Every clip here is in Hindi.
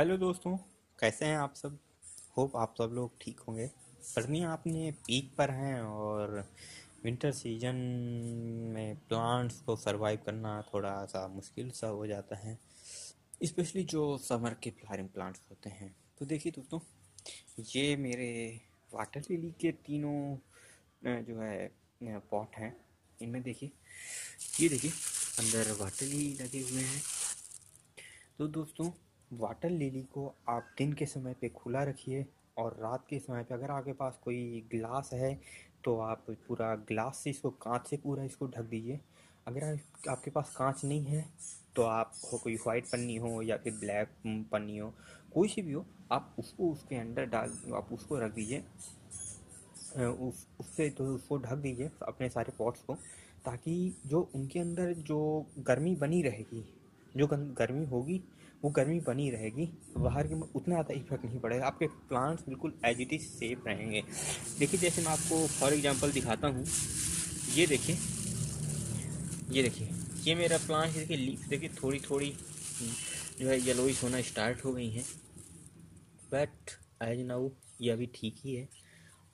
हेलो दोस्तों, कैसे हैं आप सब? होप आप सब लोग ठीक होंगे। पर्निया आपने पीक पर हैं और विंटर सीज़न में प्लांट्स को सरवाइव करना थोड़ा सा मुश्किल सा हो जाता है। स्पेशली जो समर के फ्लावरिंग प्लांट्स होते हैं। तो देखिए दोस्तों, ये मेरे वाटर लिली के तीनों जो है पॉट हैं। इनमें देखिए, ये देखिए, अंदर वाटर लिली लगे हुए हैं। तो दोस्तों वाटर लिली को आप दिन के समय पे खुला रखिए और रात के समय पे अगर आपके पास कोई ग्लास है तो आप पूरा ग्लास से इसको कांच से पूरा इसको ढक दीजिए। अगर आप, आपके पास कांच नहीं है तो आप हो कोई वाइट पन्नी हो या फिर ब्लैक पन्नी हो कोई सी भी हो आप उसको उसके अंदर डाल आप उसको रख दीजिए। उस उससे तो उसको ढक दीजिए अपने सारे पॉट्स को ताकि जो उनके अंदर जो गर्मी बनी रहेगी जो गर्मी होगी, वो गर्मी बनी रहेगी। बाहर के उतना ज़्यादा इफ़ेक्ट नहीं पड़ेगा। आपके प्लांट्स बिल्कुल एज इट इज़ सेफ़ रहेंगे। देखिए, जैसे मैं आपको फॉर एग्जांपल दिखाता हूँ। ये देखिए ये देखिए। ये मेरा प्लांट देखिए लीफ देखिए थोड़ी थोड़ी जो है येलोइश होना स्टार्ट हो गई हैं। बट एज नाउ ये अभी ठीक ही है।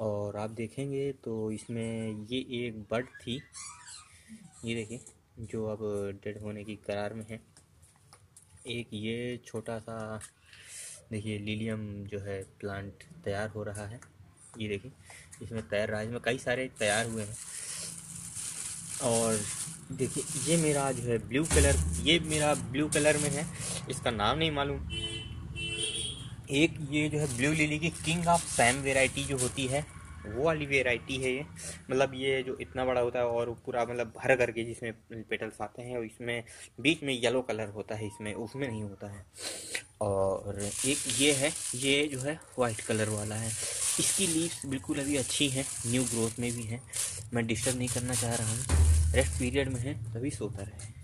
और आप देखेंगे तो इसमें ये एक बर्ड थी। ये देखिए, जो अब डेड होने की करार में है। एक ये छोटा सा देखिए लिलियम जो है प्लांट तैयार हो रहा है। ये देखिए, इसमें तैयार रहा है, इसमें कई सारे तैयार हुए हैं। और देखिए, ये मेरा जो है ब्लू कलर, ये मेरा ब्लू कलर में है, इसका नाम नहीं मालूम। एक ये जो है ब्लू लिली की किंग ऑफ़ सैम वेराइटी जो होती है वो वाली वेराइटी है ये। मतलब ये जो इतना बड़ा होता है और पूरा मतलब भर करके जिसमें पेटल्स आते हैं और इसमें बीच में येलो कलर होता है, इसमें उसमें नहीं होता है। और एक ये है, ये जो है वाइट कलर वाला है। इसकी लीव्स बिल्कुल अभी अच्छी हैं न्यू ग्रोथ में भी हैं। मैं डिस्टर्ब नहीं करना चाह रहा हूँ। रेस्ट पीरियड में है, तभी सोता रहे।